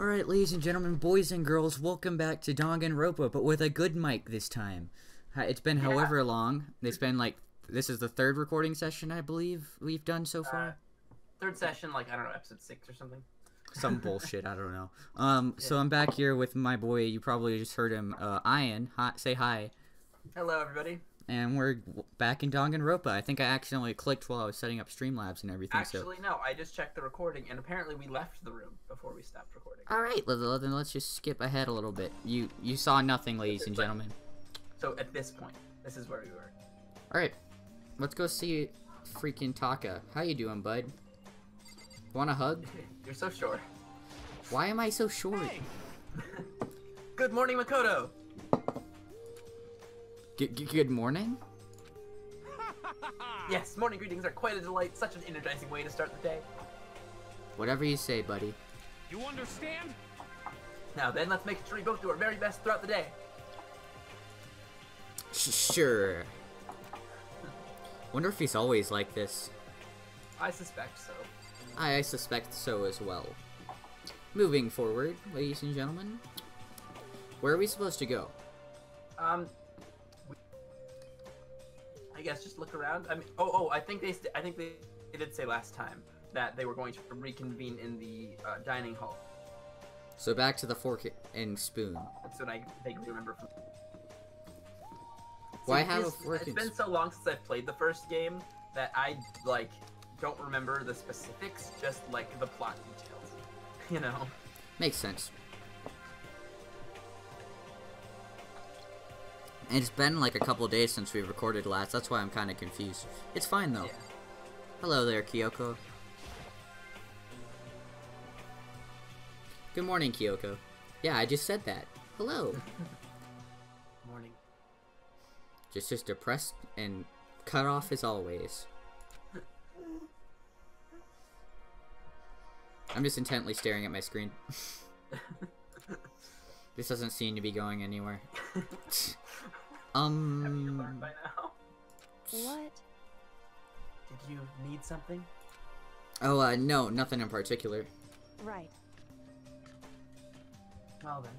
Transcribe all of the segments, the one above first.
Alright, ladies and gentlemen, boys and girls, welcome back to Danganronpa, but with a good mic this time. It's been however long. It's been like, this is the third recording session, I believe, we've done so Uh, far. third session, like I don't know, episode six or something. Some bullshit, I don't know. Um, so I'm back here with my boy, you probably just heard him, uh, Ian. Hi, say hi. Hello, everybody. And we're back in Danganronpa. I think I accidentally clicked while I was setting up Streamlabs and everything, so... Actually, no, I just checked the recording, and apparently we left the room before we stopped recording. Alright, let- then let's just skip ahead a little bit. You you saw nothing, ladies and gentlemen. So at this point, this is where we were. Alright, let's go see freaking Taka. How you doing, bud? Want a hug? You're so short. Why am I so short? Good morning, Makoto. G- g- good morning? Yes, morning greetings are quite a delight. Such an energizing way to start the day. Whatever you say, buddy. You understand? Now then, let's make sure we both do our very best throughout the day. Sh- sure. Wonder if he's always like this. I suspect so. I, I suspect so as well. Moving forward, ladies and gentlemen. Where are we supposed to go? Um, we- I guess just look around. I mean, oh, oh, I think they, st- I think they, they did say last time that they were going to reconvene in the uh, dining hall. So back to the fork and spoon. That's what I vaguely remember from. Why have a fork It's been so long since I've played the first game that I like don't remember the specifics, just like the plot details. You know. Makes sense. It's been like a couple days since we recorded last. That's why I'm kind of confused. It's fine though. Yeah. Hello there, Kyoko. Good morning, Kyoko. Yeah, I just said that. Hello. Morning. just as depressed and cut off as always. I'm just intently staring at my screen. this doesn't seem to be going anywhere. Have you learned um, by now? What? Did you need something? oh, uh, no, nothing in particular. Right. Well then.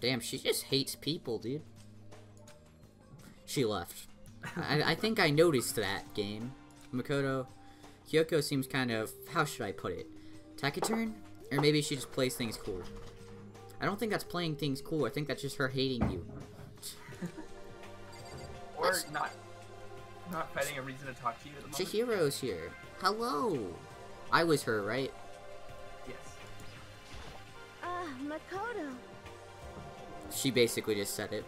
Damn, she just hates people, dude. She left. I, I think I noticed that game. Makoto, Kyoko seems kind of, how should I put it? Taciturn? Or maybe she just plays things cool. I don't think that's playing things cool. I think that's just her hating you. Or That's- not. Not finding a reason to talk to you at the moment. Chihiro's here. Hello. I was her, right? Yes. Ah, Makoto. She basically just said it.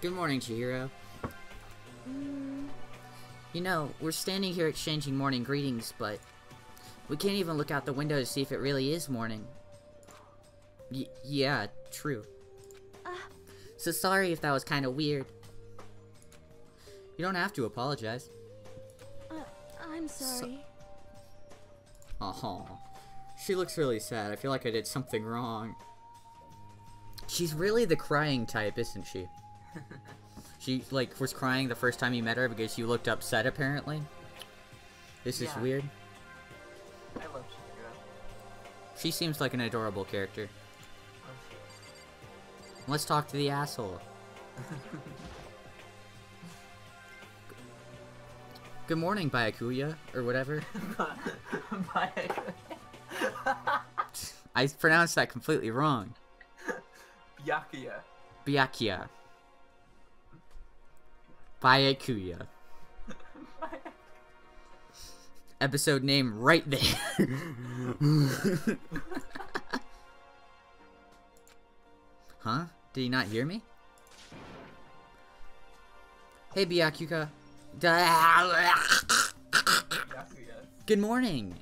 Good morning, Chihiro. Mm, You know, we're standing here exchanging morning greetings, but we can't even look out the window to see if it really is morning. Y- yeah, true. Ah. So sorry if that was kind of weird. You don't have to apologize. uh, I'm sorry. Uh-huh. She looks really sad. I feel like I did something wrong. She's really the crying type, isn't she? she, like, was crying the first time you met her because you looked upset, apparently. This is Yeah. weird. I love Chihiro. She seems like an adorable character. Let's talk to the asshole. Good morning, Byakuya, or whatever. I pronounced that completely wrong. Byakuya. Byakuya. Byakuya. Episode name right there. huh? Did he not hear me? Hey, Byakuya. Byakuya. Good morning.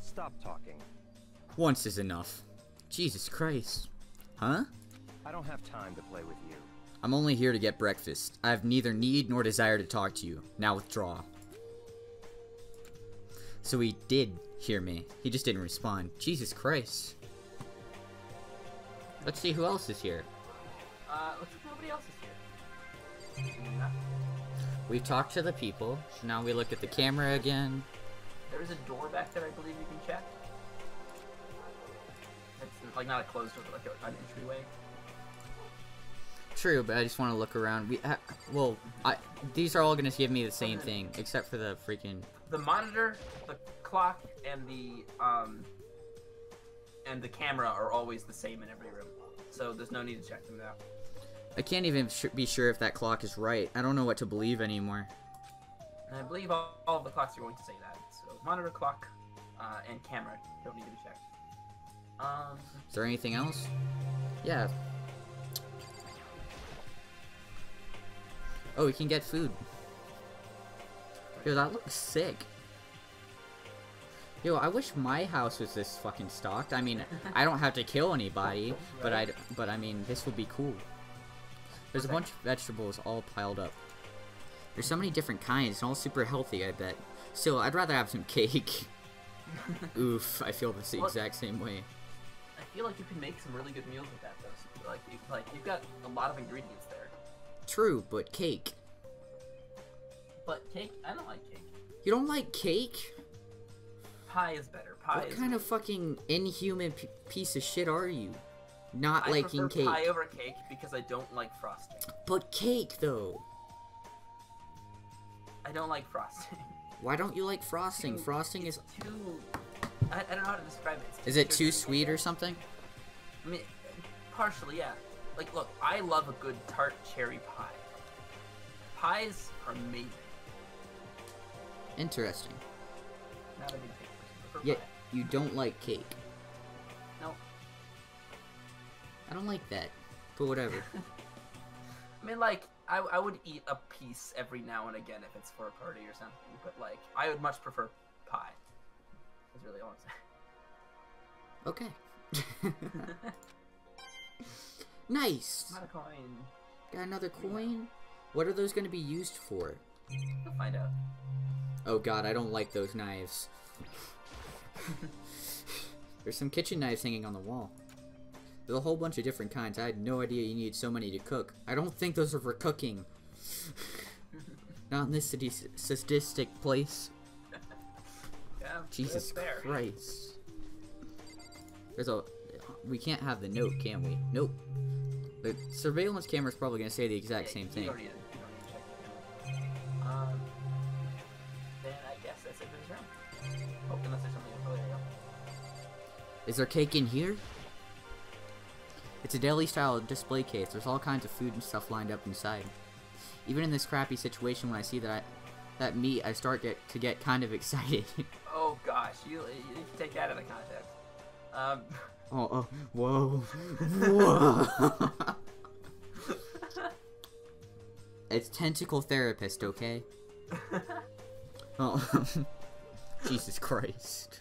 Stop talking. Once is enough. Jesus Christ. Huh? I don't have time to play with you. I'm only here to get breakfast. I have neither need nor desire to talk to you. Now withdraw. So he did hear me. He just didn't respond. Jesus Christ. Let's see who else is here. Uh, looks like nobody else is here. We've talked to the people. So Now we look at the camera again. There is a door back there I believe you can check. That's like not a closed door, but like an entryway. True, but I just want to look around. We, uh, well, I these are all gonna give me the same thing, except for the freaking. The monitor, the clock, and the um and the camera are always the same in every room. So there's no need to check them out. I can't even be sure if that clock is right. I don't know what to believe anymore. And I believe all, all of the clocks are going to say that. So monitor, clock, uh, and camera don't need to be checked. Um, Is there anything else? Yeah. Oh, we can get food. Yo, that looks sick. Yo, I wish my house was this fucking stocked. I mean, I don't have to kill anybody, but I, but I mean, this would be cool. There's a bunch of vegetables all piled up. There's so many different kinds, and all super healthy, I bet. Still, I'd rather have some cake. Oof, I feel the What? exact same way. I feel like you can make some really good meals with that though. Like, you, like you've got a lot of ingredients there. True, but cake. But cake, I don't like cake. You don't like cake? Pie is better. Pie What kind of fucking inhuman p- piece of shit are you? Not I liking cake. pie over cake because I don't like frosting. But cake, though. I don't like frosting. Why don't you like frosting? Too- Frosting is. too. I, I don't know how to describe it. Is it too sweet or something? I mean, partially, yeah. Like, look, I love a good tart cherry pie. Pies are amazing. Interesting. Not a big. Prefer Yet pie. you don't like cake. No, I don't like that. But whatever. I mean, like, I, I would eat a piece every now and again if it's for a party or something. But like, I would much prefer pie. That's really all I'm saying. okay. nice. Not a coin. Got another coin. What are those going to be used for? We'll find out. Oh god, I don't like those knives. There's some kitchen knives hanging on the wall. There's a whole bunch of different kinds. I had no idea you needed so many to cook. I don't think those are for cooking. Not in this sadis- sadistic place. Yeah, Jesus. Christ. There's a. We can't have the note, can we? Nope. The surveillance camera's probably gonna say the exact Yeah, same thing. don't need it. You don't need to check the camera. Um, then I guess that's it for this round. Oh, unless there's something else. There you go. Is there cake in here? It's a deli style display case. There's all kinds of food and stuff lined up inside. Even in this crappy situation, when I see that I, that meat, I start get to get kind of excited. Oh gosh, you you take that out of the context. Um, oh, oh, whoa, whoa! it's tentacle therapist, okay? Oh, Jesus Christ!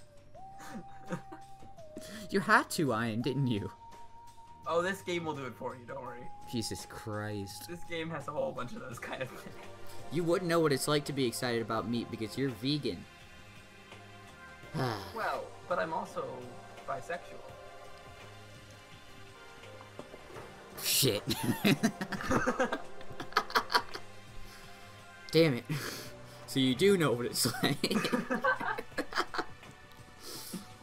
You had to, Ian, didn't you? Oh, this game will do it for you. Don't worry. Jesus Christ. This game has a whole bunch of those kind of things. You wouldn't know what it's like to be excited about meat because you're vegan. Well, but I'm also bisexual. Shit. Damn it. So you do know what it's like.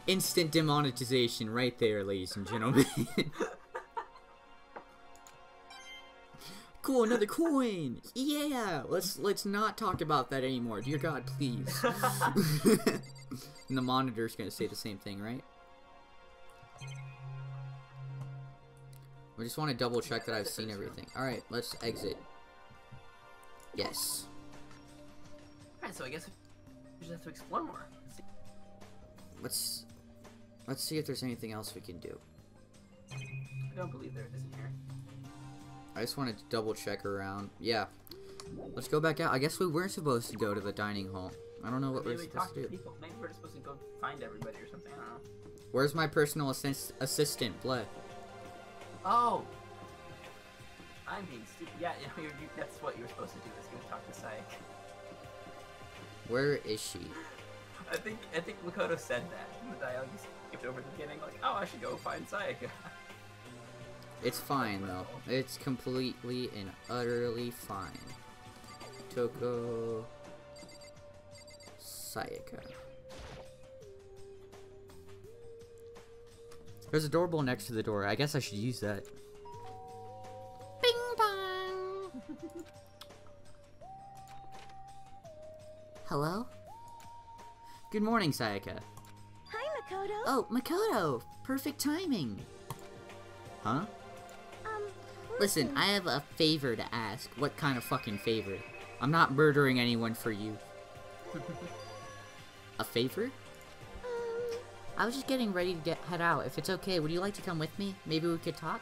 Instant demonetization right there, ladies and gentlemen. cool, another coin. Yeah, let's let's not talk about that anymore. Dear God, please. and the monitor's gonna say the same thing, right? I just want to double check that I've seen everything. Alright, let's exit. Yes. Alright, so I guess we just have to explore more. See- Let's let's see if there's anything else we can do. I don't believe there is in here. I just wanted to double check around. Yeah. Let's go back out. I guess we weren't supposed to go to the dining hall. I don't know what Maybe we're supposed to to do. people. Maybe we're supposed to go find everybody or something. I don't know. Where's my personal assist- assistant, Bleh? Oh! I'm being stupid. Yeah, you know, that's what you were supposed to do. Is go talk to Syke. Where is she? I think I think Makoto said that in the dialogue. He skipped over the beginning, like, "Oh, I should go find Sayaka." It's fine though. It's completely and utterly fine. Toko Sayaka. There's a doorbell next to the door. I guess I should use that. Bing bong. Hello? Good morning, Sayaka. Hi, Makoto. Oh, Makoto! Perfect timing! Huh? Listen, I have a favor to ask. What kind of fucking favor? I'm not murdering anyone for you. a favor? Um, I was just getting ready to get head out. If it's okay, would you like to come with me? Maybe we could talk?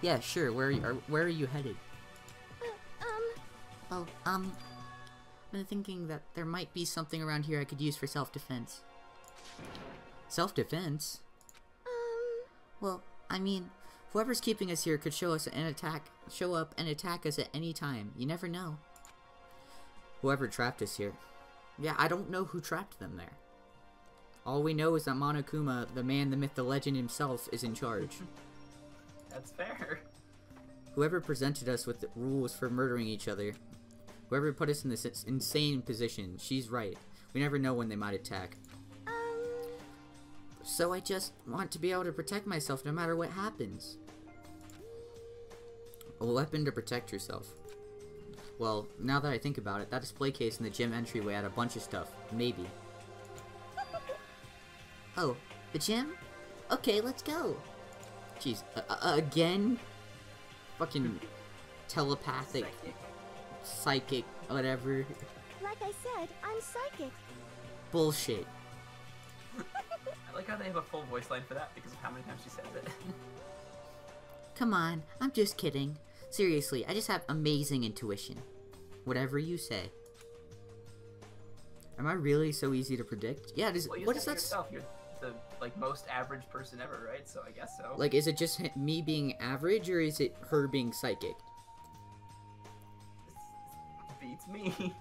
Yeah, sure. Where are you, are, where are you headed? uh, um, Oh, um, I've been thinking that there might be something around here I could use for self-defense. Self-defense? um, Well, I mean, whoever's keeping us here could show us an attack, show up and attack us at any time. You never know. Whoever trapped us here. Yeah, I don't know who trapped them there. All we know is that Monokuma, the man, the myth, the legend himself, is in charge. That's fair. Whoever presented us with the rules for murdering each other, whoever put us in this insane position, she's right. We never know when they might attack. um, So I just want to be able to protect myself no matter what happens. A weapon to protect yourself. Well, now that I think about it, that display case in the gym entryway had a bunch of stuff. Maybe. Oh, the gym? Okay, let's go. Jeez, uh, uh, again? Fucking telepathic, Psychic. psychic, whatever. like I said, I'm psychic. Bullshit. I like how they have a full voice line for that because of how many times she says it. Come on, I'm just kidding. Seriously, I just have amazing intuition. Whatever you say. Am I really so easy to predict? Yeah, does, well, you what is that? yourself. You're the like most average person ever, right? So I guess so. Like, is it just me being average, or is it her being psychic? beats me.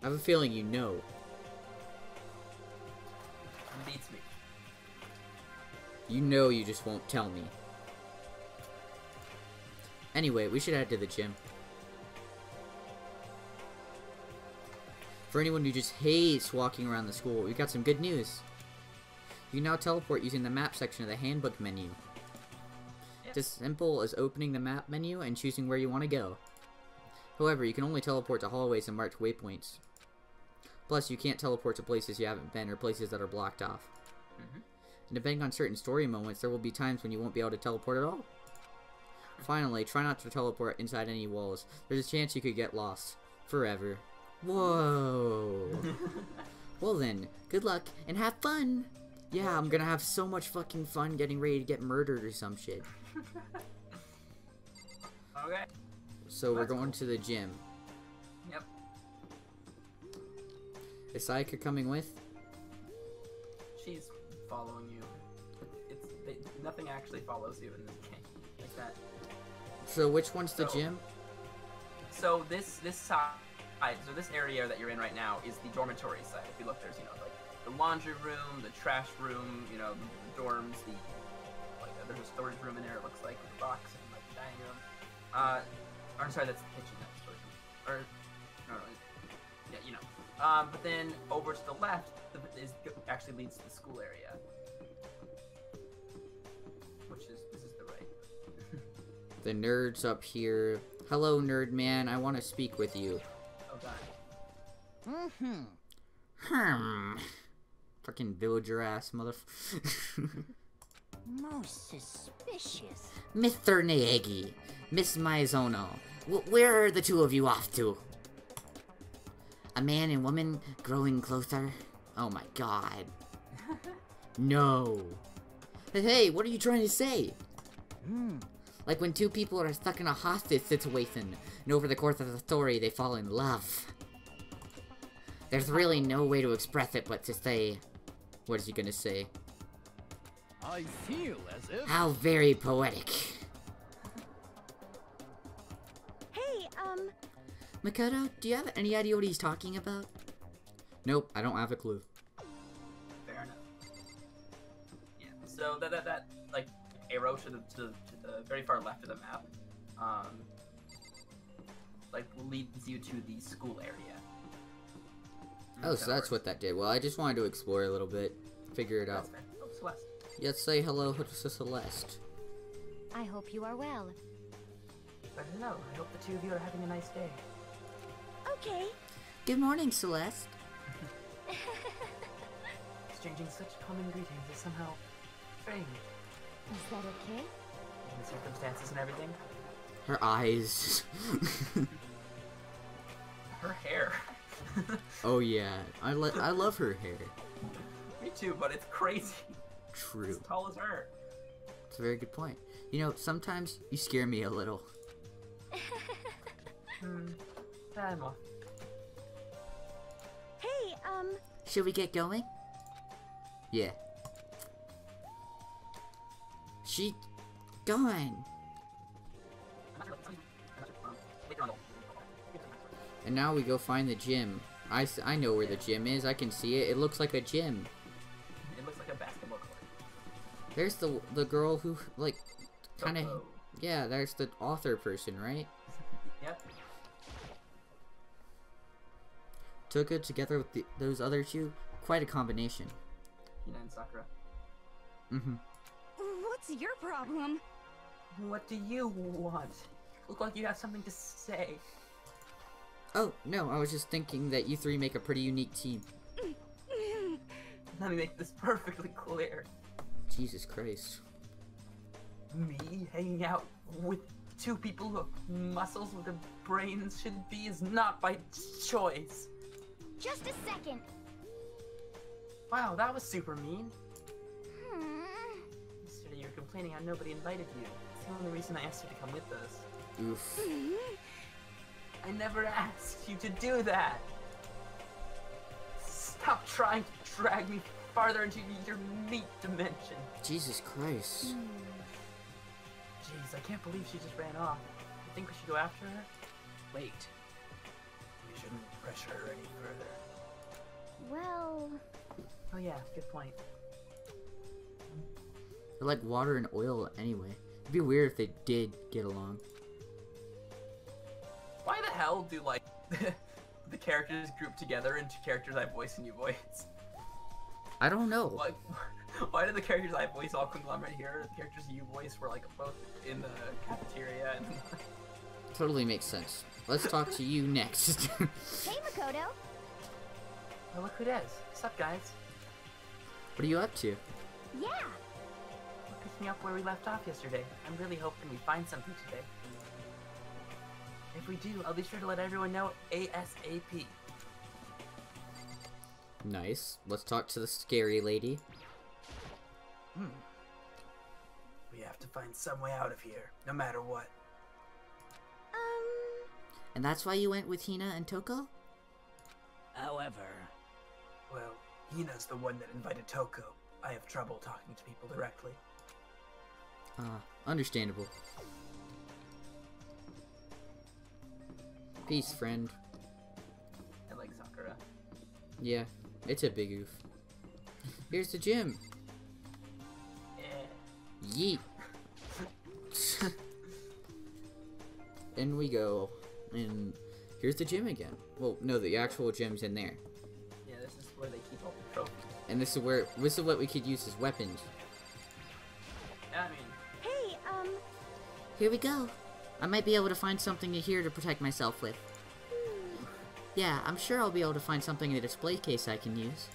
I have a feeling you know. beats me. You know you just won't tell me. Anyway, we should head to the gym. For anyone who just hates walking around the school, we've got some good news. You can now teleport using the map section of the handbook menu. It's as simple as opening the map menu and choosing where you want to go. However, you can only teleport to hallways and marked waypoints. Plus, you can't teleport to places you haven't been or places that are blocked off. Mhm. And depending on certain story moments, there will be times when you won't be able to teleport at all. Finally, try not to teleport inside any walls. There's a chance you could get lost. Forever. Whoa. well then, good luck and have fun! Yeah, I'm gonna have so much fucking fun getting ready to get murdered or some shit. Okay. So we're going cool. to the gym. Yep. Is Saika coming with? She's following you. It's they, nothing actually follows you in this game like that. So which one's the So- gym? So this this side, so this area that you're in right now is the dormitory side. If you look, there's you know like the laundry room, the trash room, you know the dorms, the like there's a storage room in there. It looks like with a box and like the dining room. Uh, I'm sorry, that's the kitchen, the storage room. Or no, no, yeah, you know. Um, but then over to the left is actually leads to the school area, The nerd's up here. Hello, nerd man. I want to speak with you. Oh god. Mm-hmm. Hmm. Fucking villager ass mother. Most suspicious. Mr. Naegi, Miss Maizono, wh- where are the two of you off to? A man and woman growing closer? Oh my god. No. Hey, Hey, what are you trying to say? Hmm. Like when two people are stuck in a hostage situation, and over the course of the story they fall in love. There's really no way to express it but to say. What is he gonna say? I feel as if. How very poetic. Hey, um, Makoto, do you have any idea what he's talking about? Nope, I don't have a clue. Fair enough. Yeah. So that that, that like arrow to the, to to the very far left of the map, um, like leads you to the school area. Oh, so that's what that did. Well, I just wanted to explore a little bit, figure it out. That's fair. Oh, Celeste. Let's say hello to Celeste. I hope you are well. But hello, I hope the two of you are having a nice day. Okay. Good morning, Celeste. Exchanging such common greetings is somehow strange Is that okay? In the circumstances and everything. Her eyes. Her hair. oh yeah, I lo- I love her hair. Me too, but it's crazy. True. As tall as her. It's a very good point. You know, sometimes you scare me a little. Hmm. I'm off. Hey, um, Should we get going? Yeah. She gone. And now we go find the gym. I, s- I know where the gym is. I can see it. It looks like a gym. It looks like a basketball court. There's the the girl who like kind of Toko. yeah. There's the author person, right? Yep. Took it together with the, those other two. Quite a combination. Hina and Sakura. Mm-hmm. what's your problem? What do you want? Look like you have something to say. Oh no, I was just thinking that you three make a pretty unique team. Let me make this perfectly clear. Jesus Christ. Me hanging out with two people who have muscles where their brains should be is not by choice. Just a second. Wow, that was super mean. Hmm. Yesterday you were complaining how nobody invited you. It's the only reason I asked you to come with us. Oof. I never asked you to do that. Stop trying to drag me farther into your meat dimension. Jesus Christ. Hmm. Jeez, I can't believe she just ran off. You think we should go after her? Wait. We shouldn't pressure her any further. Well, Oh yeah, good point. They're like water and oil anyway. It'd be weird if they did get along. Why the hell do like the characters group together into characters I voice and you voice? I don't know. Like, why did the characters I voice all conglomerate here? The characters you voice were like both in the cafeteria and. Totally makes sense. Let's talk to you next. hey, Makoto. oh, look who it is. What's up, guys? what are you up to? Yeah. We're picking up where we left off yesterday. I'm really hoping we find something today. If we do, I'll be sure to let everyone know ASAP. Nice. Let's talk to the scary lady. Hmm. We have to find some way out of here, no matter what. Um, And that's why you went with Hina and Toko? However, Well, Hina's the one that invited Toko. I have trouble talking to people directly. Ah, understandable. Peace, friend. I like Sakura. Yeah, it's a big oof. Here's the gym. Yeah. Yeet. in we go. And here's the gym again. Well, no, the actual gym's in there. Yeah, this is where they keep all the trophies. And this is where this is what we could use as weapons. Here we go. I might be able to find something here to protect myself with. Yeah, I'm sure I'll be able to find something in the display case I can use.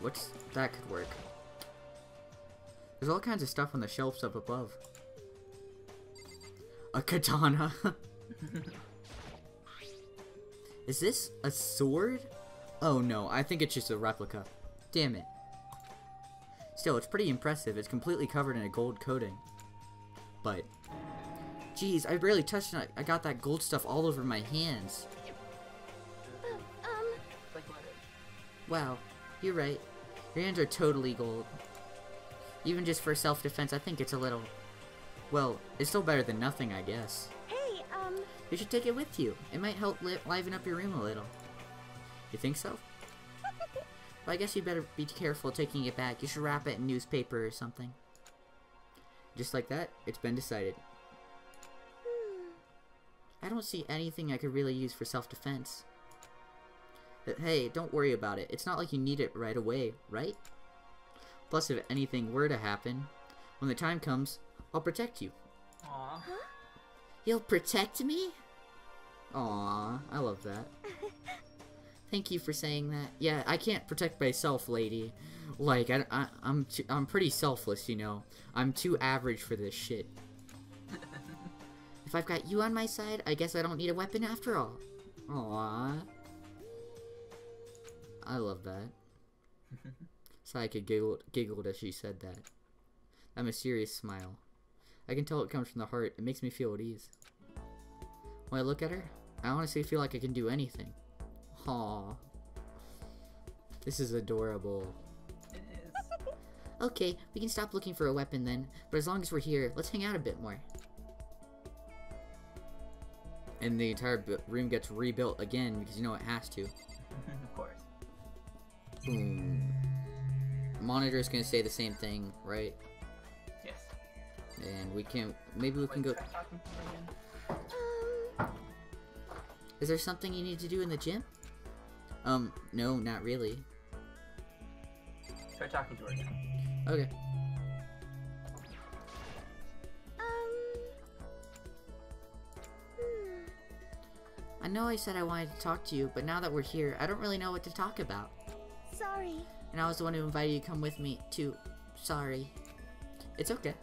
What's that could work? There's all kinds of stuff on the shelves up above. A katana. Is this a sword? Oh no, I think it's just a replica. Damn it. Still, it's pretty impressive. It's completely covered in a gold coating. But, geez, I barely touched it. I got that gold stuff all over my hands. um, it's like what? Wow, you're right. Your hands are totally gold. Even just for self-defense, I think it's a little... Well, it's still better than nothing, I guess. hey, um, You should take it with you. It might help li liven up your room a little. You think so? Well, I guess you better be careful taking it back. You should wrap it in newspaper or something. Just like that, it's been decided. I don't see anything I could really use for self-defense. But hey, don't worry about it. It's not like you need it right away, right? Plus, if anything were to happen, when the time comes, I'll protect you. Aw. You'll protect me? Aw, I love that. Thank you for saying that. Yeah, I can't protect myself, lady. Like, I, I, I'm, too, I'm pretty selfless, you know. I'm too average for this shit. if I've got you on my side, I guess I don't need a weapon after all. Aw. I love that. Sayaka giggled, giggled as she said that. That mysterious smile. I can tell it comes from the heart. It makes me feel at ease. When I look at her, I honestly feel like I can do anything. Aw. This is adorable. It is. Okay, we can stop looking for a weapon then, but as long as we're here, let's hang out a bit more. And the entire room gets rebuilt again because you know it has to. of course. Boom. Monitor is gonna say the same thing, right? Yes. And we can maybe we can go. try talking to her again. Um, Is there something you need to do in the gym? Um, no, not really. Try talking to her again. Okay. um. Hmm. I know I said I wanted to talk to you, but now that we're here, I don't really know what to talk about. Sorry. And I was the one who invited you to come with me, too. Sorry. It's okay.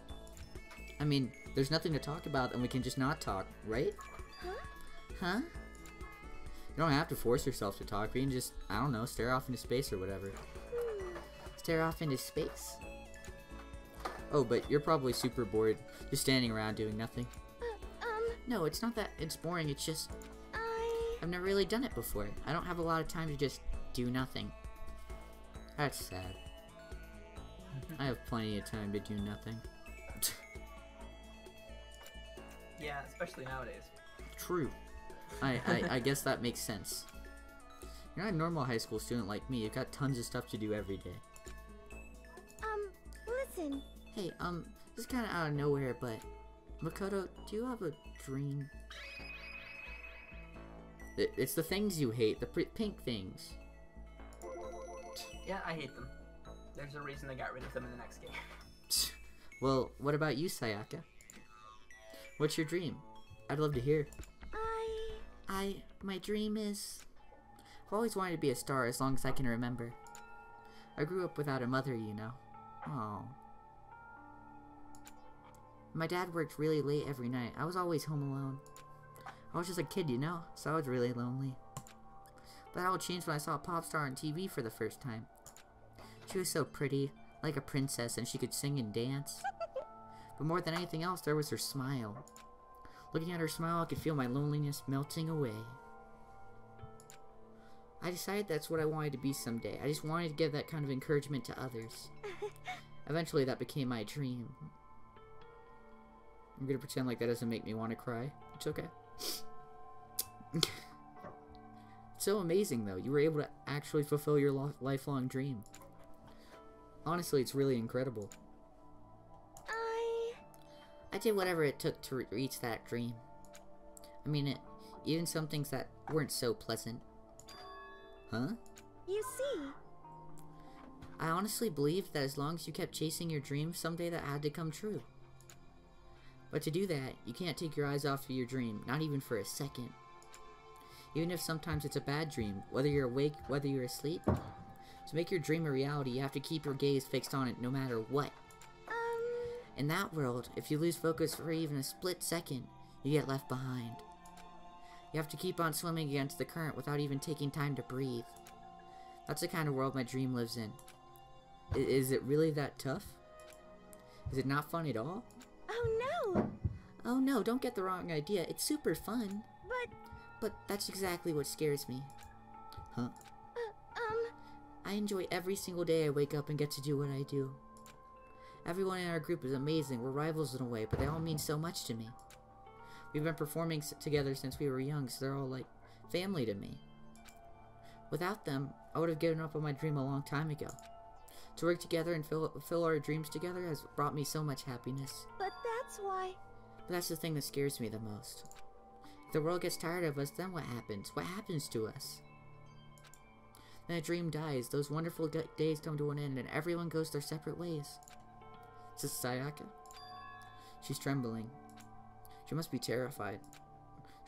I mean, there's nothing to talk about, and we can just not talk, right? Huh? Huh? You don't have to force yourself to talk. We can just, I don't know, stare off into space or whatever. Stare off into space? Oh, but you're probably super bored, just standing around doing nothing. Uh, um, No, it's not that it's boring, it's just, I. I've never really done it before. I don't have a lot of time to just do nothing. That's sad. I have plenty of time to do nothing. Yeah, especially nowadays. True. I, I, I guess that makes sense. You're not a normal high school student like me. You've got tons of stuff to do every day. Um, listen. Hey, um, this is kind of out of nowhere, but Makoto, do you have a dream? It, it's the things you hate, the pr- pink things. Yeah, I hate them. There's a reason they got rid of them in the next game. Well, what about you, Sayaka? What's your dream? I'd love to hear. I. My dream is. I've always wanted to be a star as long as I can remember. I grew up without a mother, you know. Oh. My dad worked really late every night. I was always home alone. I was just a kid, you know, so I was really lonely. But that all changed when I saw a pop star on TV for the first time. She was so pretty, like a princess, and she could sing and dance. But more than anything else, there was her smile. Looking at her smile, I could feel my loneliness melting away. I decided that's what I wanted to be someday. I just wanted to give that kind of encouragement to others. Eventually, that became my dream. I'm gonna pretend like that doesn't make me want to cry. It's okay. it's so amazing, though. You were able to actually fulfill your lo- lifelong dream. Honestly, it's really incredible. I. Did whatever it took to re- reach that dream. I mean, it, even some things that weren't so pleasant. Huh? You see. I honestly believed that as long as you kept chasing your dream, someday that had to come true. But to do that, you can't take your eyes off of your dream, not even for a second. Even if sometimes it's a bad dream, whether you're awake, whether you're asleep. To make your dream a reality, you have to keep your gaze fixed on it no matter what. In that world, if you lose focus for even a split second, you get left behind. You have to keep on swimming against the current without even taking time to breathe. That's the kind of world my dream lives in. I- is it really that tough? Is it not fun at all? Oh no. Oh no, don't get the wrong idea. It's super fun. But. But that's exactly what scares me. Huh? Uh, um. I enjoy every single day I wake up and get to do what I do. Everyone in our group is amazing. We're rivals in a way, but they all mean so much to me. We've been performing together since we were young, so they're all like family to me. Without them, I would have given up on my dream a long time ago. To work together and fill, fill our dreams together has brought me so much happiness. But that's why. But that's the thing that scares me the most. If the world gets tired of us, then what happens? What happens to us? Then a dream dies, those wonderful days come to an end, and everyone goes their separate ways. Is this Sayaka? She's trembling. She must be terrified.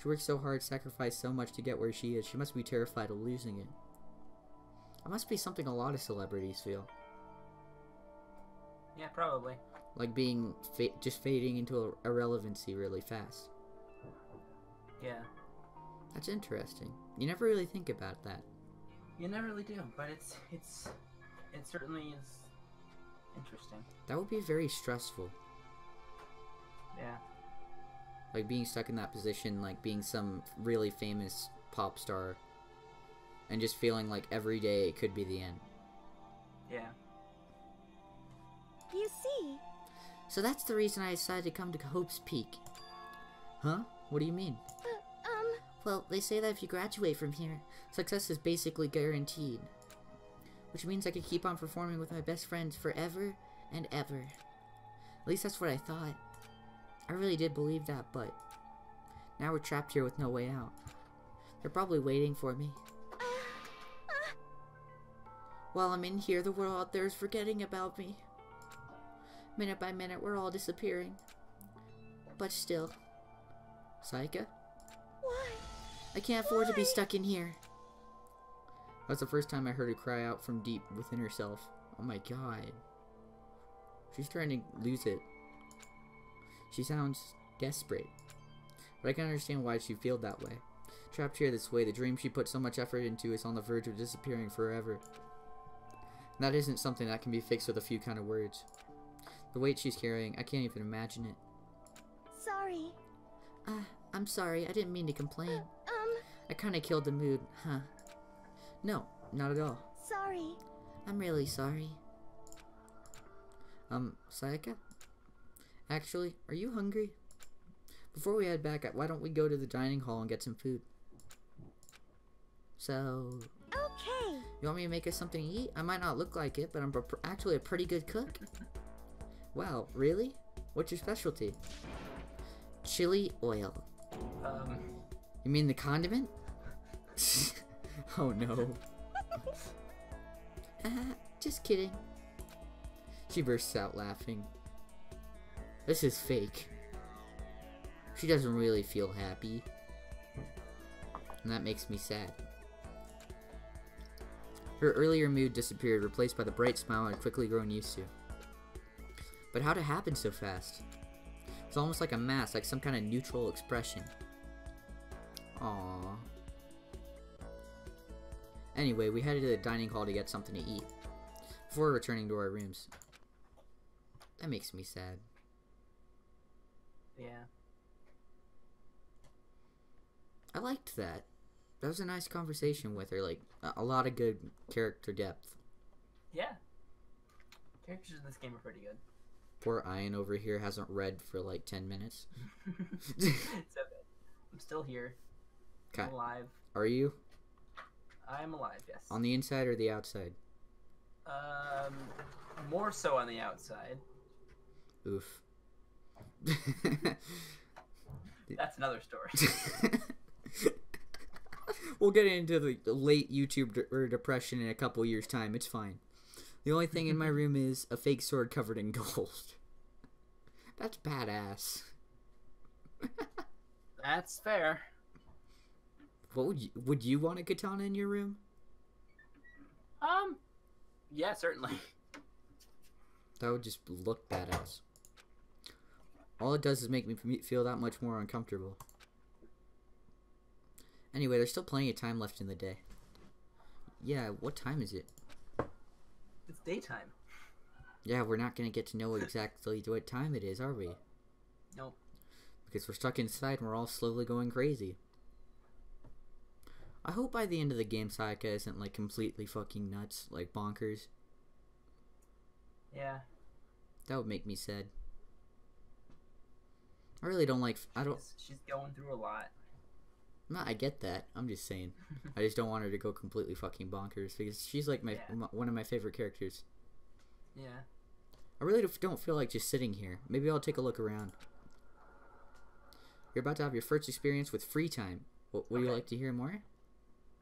She worked so hard, sacrificed so much to get where she is. She must be terrified of losing it. It must be something a lot of celebrities feel. Yeah, probably. Like being fa- just fading into irrelevancy really fast. Yeah. That's interesting. You never really think about that. You never really do, but it's it's it certainly is interesting. That would be very stressful. Yeah. Like being stuck in that position, like being some really famous pop star, and just feeling like every day it could be the end. Yeah. You see, So that's the reason I decided to come to Hope's Peak. Huh? What do you mean? uh, um, Well, they say that if you graduate from here, success is basically guaranteed. Which means I could keep on performing with my best friends forever and ever. At least that's what I thought. I really did believe that, but now we're trapped here with no way out. They're probably waiting for me. While I'm in here, the world out there is forgetting about me. Minute by minute, we're all disappearing. But still. Saika? why? I can't afford to be stuck in here. That's the first time I heard her cry out from deep within herself. Oh my god. She's trying to lose it. She sounds desperate. But I can understand why she'd feel that way. Trapped here this way, the dream she put so much effort into is on the verge of disappearing forever. And that isn't something that can be fixed with a few kind of words. The weight she's carrying, I can't even imagine it. Sorry. Ah, I'm sorry, I didn't mean to complain. Um, I kinda killed the mood, huh? No, not at all. sorry. I'm really sorry. Um, Sayaka? Actually, are you hungry? Before we head back, why don't we go to the dining hall and get some food? So, Okay. you want me to make us something to eat? I might not look like it, but I'm actually a pretty good cook. Wow, really? What's your specialty? Chili oil. Um. You mean the condiment? oh no. Uh, just kidding. She bursts out laughing. This is fake. She doesn't really feel happy. And that makes me sad. Her earlier mood disappeared, replaced by the bright smile I'd quickly grown used to. But how'd it happen so fast? It's almost like a mask, like some kind of neutral expression. Aww. Anyway, we headed to the dining hall to get something to eat. Before returning to our rooms. That makes me sad. Yeah. I liked that. That was a nice conversation with her, like, a- a lot of good character depth. Yeah. Characters in this game are pretty good. Poor Ian over here hasn't read for like 10 minutes. it's okay. I'm still here. Okay. I'm alive. Are you? I'm alive. Yes. On the inside or the outside? Um, more so on the outside. Oof. That's another story. we'll get into the late YouTube de- depression in a couple years' time. It's fine. The only thing in my room is a fake sword covered in gold. That's badass. That's fair. What would you would you want a katana in your room? Um, yeah, certainly. That would just look badass. All it does is make me feel that much more uncomfortable. Anyway, there's still plenty of time left in the day. Yeah, what time is it? It's daytime. Yeah, we're not gonna get to know exactly what time it is, are we? Nope. Because we're stuck inside and we're all slowly going crazy. I hope by the end of the game Sayaka isn't like completely fucking nuts, like bonkers. Yeah. That would make me sad. I really don't like. I don't. She's, going through a lot. No, I get that. I'm just saying. I just don't want her to go completely fucking bonkers because she's like my Yeah. m- one of my favorite characters. Yeah. I really don't- don't feel like just sitting here. Maybe I'll take a look around. You're about to have your first experience with free time. What, would you like to hear more?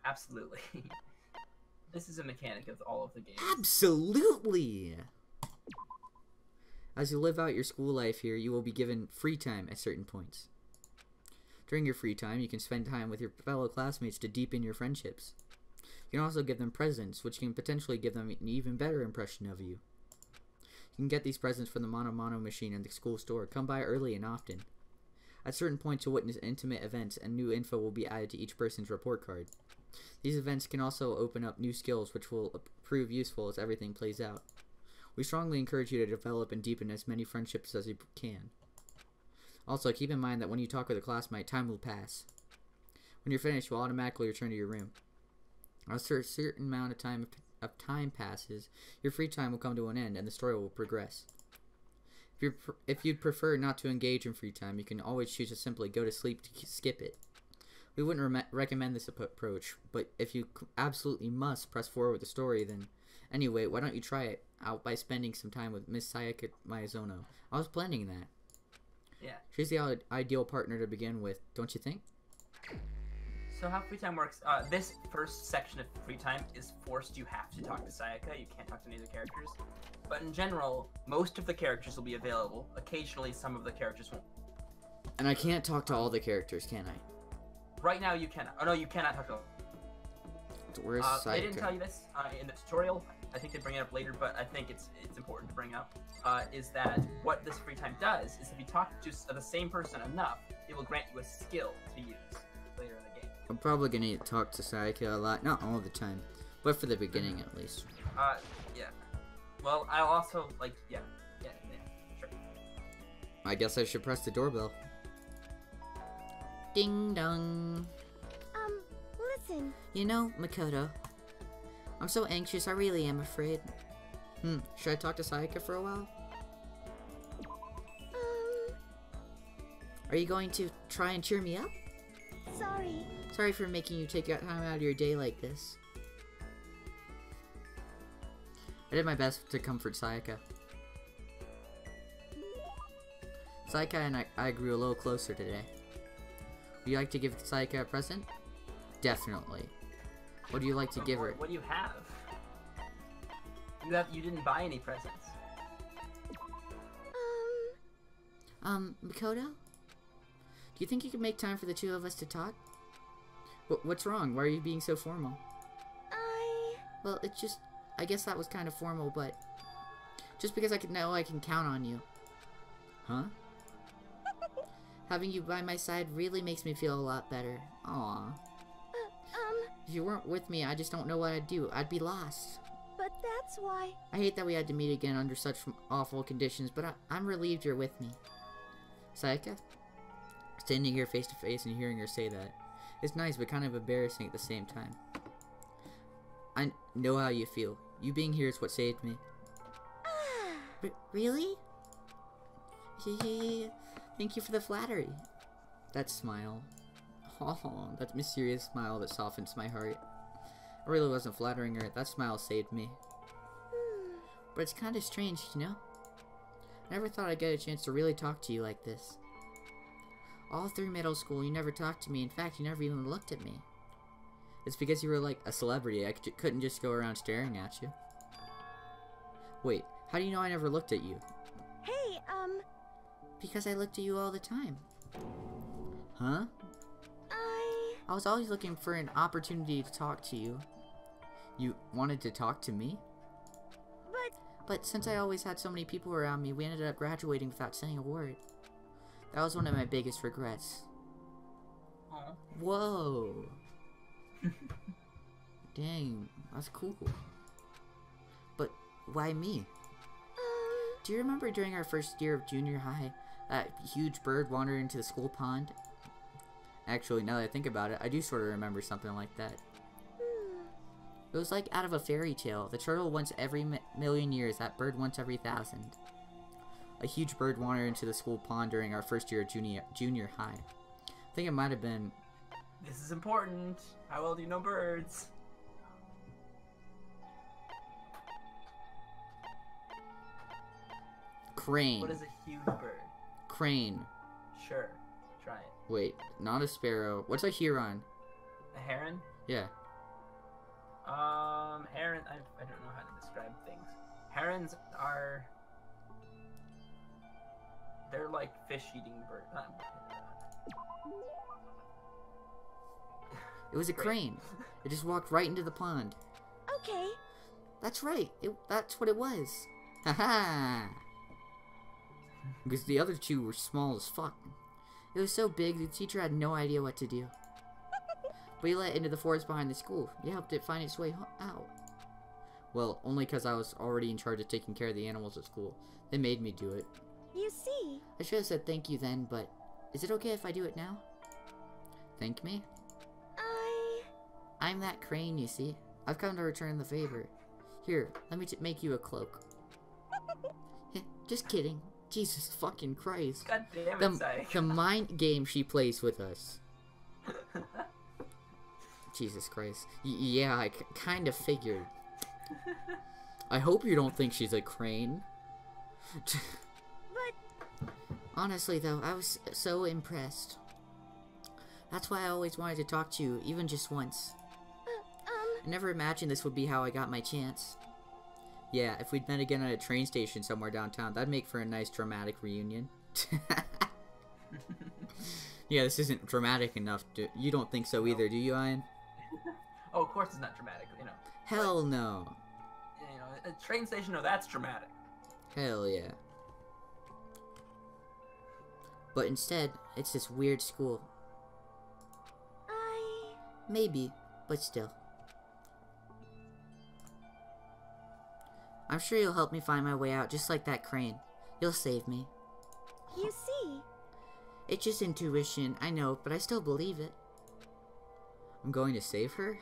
Absolutely. this is a mechanic of all of the games. Absolutely. As you live out your school life here, you will be given free time at certain points. During your free time, you can spend time with your fellow classmates to deepen your friendships. You can also give them presents, which can potentially give them an even better impression of you. You can get these presents from the Mono Mono machine in the school store. Come by early and often. At certain points, you'll witness intimate events, and new info will be added to each person's report card. These events can also open up new skills, which will prove useful as everything plays out. We strongly encourage you to develop and deepen as many friendships as you can. Also, keep in mind that when you talk with a classmate, time will pass. When you're finished, you'll automatically return to your room. After a certain amount of time of time passes, your free time will come to an end, and the story will progress. If you if you'd prefer not to engage in free time, you can always choose to simply go to sleep to skip it. We wouldn't re recommend this approach, but if you absolutely must press forward with the story, then anyway, why don't you try it out by spending some time with Miss Sayaka Maizono? I was planning that. Yeah. She's the ideal partner to begin with, don't you think? So how free time works? Uh, this first section of free time is forced. You have to talk to Sayaka. You can't talk to any of the characters. But in general, most of the characters will be available. Occasionally, some of the characters won't. And I can't talk to all the characters, can I? Right now, you cannot. Oh no, you cannot talk to them. Where's uh, They didn't tell you this uh, in the tutorial. I think they bring it up later, but I think it's it's important to bring up. Uh, is that what this free time does? Is if you talk to the same person enough, it will grant you a skill to use later in the game. I'm probably gonna talk to Sayaka a lot, not all the time, but for the beginning at least. Uh, yeah. Well, I'll also like, yeah, yeah, yeah, sure. I guess I should press the doorbell. Ding dong. Um, listen. You know, Makoto, I'm so anxious, I really am afraid. Hmm, should I talk to Sayaka for a while? Um, Are you going to try and cheer me up? sorry. Sorry for making you take time out of your day like this. I did my best to comfort Sayaka. Sayaka and I, I grew a little closer today. Would you like to give Sayaka a present? Definitely. What do you like to But give what, her? What do you have? You have you didn't buy any presents. Um, Um, Makoto? Do you think you could make time for the two of us to talk? Wh- what's wrong? Why are you being so formal? I. Well, it's just, I guess that was kind of formal, but just because I can know I can count on you. Huh? Having you by my side really makes me feel a lot better. Aw. Uh, um, If you weren't with me, I just don't know what I'd do. I'd be lost. but that's why. I hate that we had to meet again under such awful conditions, but I, I'm relieved you're with me. Sayaka? Standing here face to face and hearing her say that. It's nice, but kind of embarrassing at the same time. I know how you feel. You being here is what saved me. Ah, really? Hehe. Thank you for the flattery. That smile. Oh, that mysterious smile that softens my heart. I really wasn't flattering her. That smile saved me. But it's kind of strange, you know? I never thought I'd get a chance to really talk to you like this. All through middle school, you never talked to me. In fact, you never even looked at me. It's because you were like a celebrity. I couldn't just go around staring at you. Wait, how do you know I never looked at you? Because I looked at you all the time. Huh? I. I was always looking for an opportunity to talk to you. You wanted to talk to me? But But since I always had so many people around me, we ended up graduating without saying a word. That was one of my biggest regrets. Oh. Whoa. Dang, that's cool. But why me? um, Do you remember during our first year of junior high, that huge bird wandered into the school pond? Actually, now that I think about it, I do sort of remember something like that. It was like out of a fairy tale. The turtle once every mi- million years, that bird once every thousand. A huge bird wandered into the school pond during our first year of junior junior high. I think it might have been This is important. How well do you know birds? crane. What is a huge bird? Crane. Sure, try it. Wait, not a sparrow. What's a heron? A heron? Yeah. Um, heron. I, I don't know how to describe things. Herons are. They're like fish-eating birds. It was a Crane. crane. It just walked right into the pond. Okay. That's right. It, that's what it was. Haha. Because the other two were small as fuck. It was so big, the teacher had no idea what to do. But he let it into the forest behind the school. You helped it find its way out. Well, only because I was already in charge of taking care of the animals at school. They made me do it. You see, I should have said thank you then, but is it okay if I do it now? Thank me? I. I'm that crane, you see. I've come to return the favor. Here, let me t- make you a cloak. Just kidding. Jesus fucking Christ. God damn it, The, the mind game she plays with us. Jesus Christ. Y- yeah, I kind of figured. I hope you don't think she's a crane. But Honestly, though, I was so impressed. That's why I always wanted to talk to you, even just once. uh, um. I never imagined this would be how I got my chance. Yeah, if we'd met again at a train station somewhere downtown, that'd make for a nice dramatic reunion. yeah, this isn't dramatic enough. To, you don't think so either, do you, Ian? oh, of course it's not dramatic. You know, Hell no. you know, a train station. No, that's dramatic. Hell yeah. But instead, it's this weird school. I. Maybe, but still. I'm sure you'll help me find my way out just like that crane. You'll save me. You see. It's just intuition, I know, but I still believe it. I'm going to save her?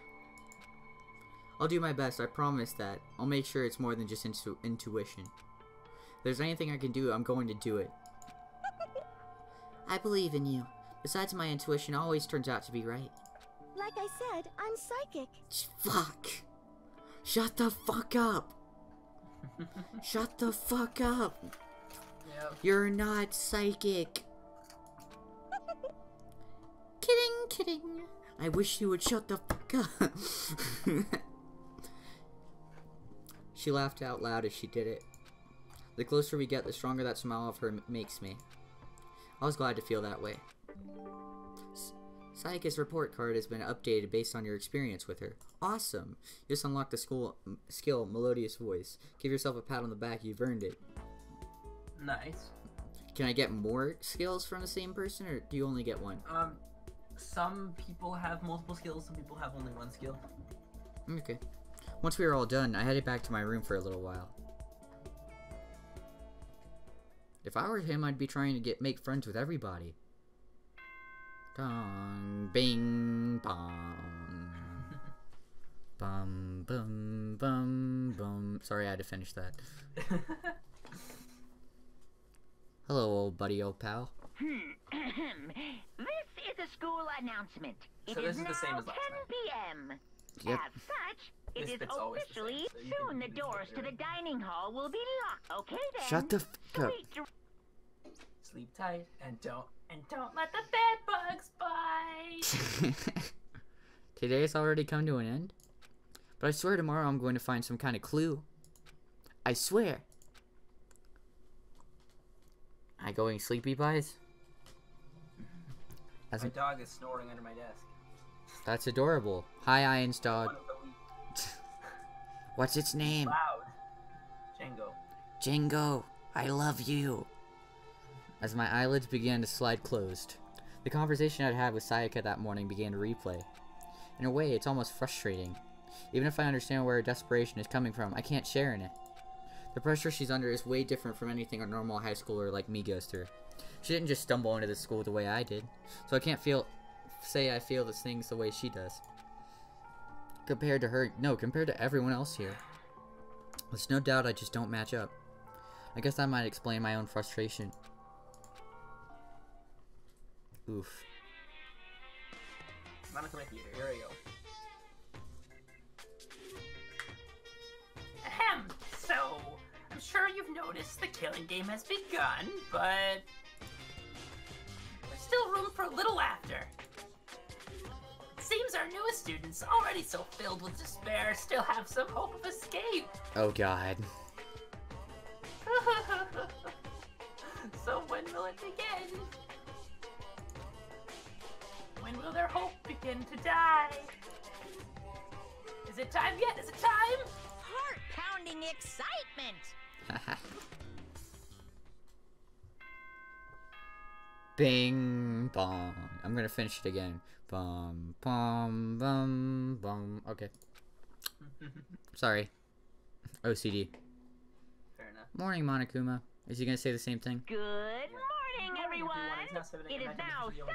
I'll do my best, I promise that. I'll make sure it's more than just intu- intuition. If there's anything I can do, I'm going to do it. I believe in you. Besides, my intuition always turns out to be right. Like I said, I'm psychic. Fuck. Shut the fuck up. Shut the fuck up. Yeah. You're not psychic. kidding, kidding. I wish you would shut the fuck up. she laughed out loud as she did it. The closer we get, the stronger that smile of her makes me. I was glad to feel that way. S- Sayaka's report card has been updated based on your experience with her. Awesome! You just unlocked the school m- skill Melodious Voice. Give yourself a pat on the back, you've earned it. Nice. Can I get more skills from the same person, or do you only get one? Um, some people have multiple skills. Some people have only one skill. Okay. Once we were all done, I headed back to my room for a little while. If I were him, I'd be trying to get make friends with everybody. Dong, bing, bong. Bum, bum, bum, bum. Sorry, I had to finish that. Hello, old buddy, old pal. Hmm, this is a school announcement. It So is this is the same now as 10 p.m. Yep. As such, it This is bit's always the same, officially so soon the doors to the dining hall will be locked. Okay then. Shut the fuck up. Sleep tight and don't and don't let the bed bugs bite. Today's already come to an end. But I swear tomorrow I'm going to find some kind of clue. I swear. I going sleepy pies? That's, My dog is snoring under my desk. that's adorable. Hi, Iron's dog. One of the week. What's its name? Loud. Django. Jingo, I love you. As my eyelids began to slide closed, the conversation I'd had with Sayaka that morning began to replay. In a way, it's almost frustrating. Even if I understand where her desperation is coming from, I can't share in it. The pressure she's under is way different from anything a normal high schooler like me goes through. She didn't just stumble into this school the way I did, so I can't feel say I feel these things the way she does. Compared to her, no, compared to everyone else here. There's no doubt I just don't match up. I guess that might explain my own frustration. Oof. Theater. Here we go. Ahem. So, I'm sure you've noticed the killing game has begun, but there's still room for a little laughter. It seems our newest students, already so filled with despair, still have some hope of escape. Oh god. so when will it begin? When their hope begin to die? Is it time yet? Is it time? Heart pounding excitement! Bing bong. I'm gonna finish it again. Bum bum bum bum. Okay. Sorry. OCD. Fair enough. Morning, Monokuma. Is he gonna say the same thing? Good morning, everyone. It's now 7 It is a.m. now 7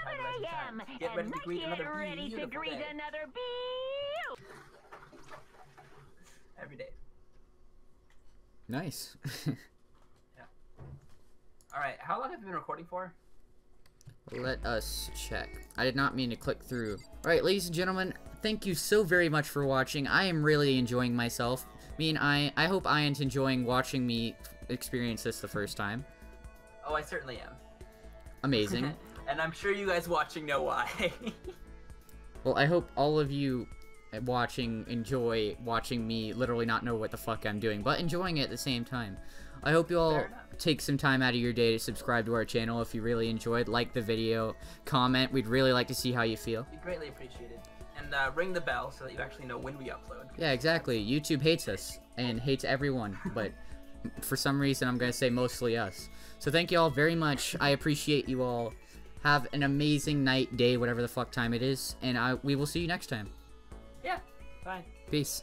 a.m. Get ready and to greet get another ready to greet day. another beautiful Every day. Nice. yeah. Alright, how long have you been recording for? Let us check. I did not mean to click through. Alright, ladies and gentlemen, thank you so very much for watching. I am really enjoying myself. I mean, I, I hope Ian's enjoying watching me experience this the first time. Oh, I certainly am. Amazing. and I'm sure you guys watching know why. well, I hope all of you watching enjoy watching me literally not know what the fuck I'm doing, but enjoying it at the same time. I hope you all take some time out of your day to subscribe to our channel if you really enjoyed. Like the video, comment. We'd really like to see how you feel. Be greatly appreciated. And uh, ring the bell so that you actually know when we upload. Yeah, exactly. YouTube hates us and hates everyone, but for some reason I'm going to say mostly us. So thank you all very much. I appreciate you all. Have an amazing night, day, whatever the fuck time it is, and I we will see you next time. Yeah. Bye. Peace.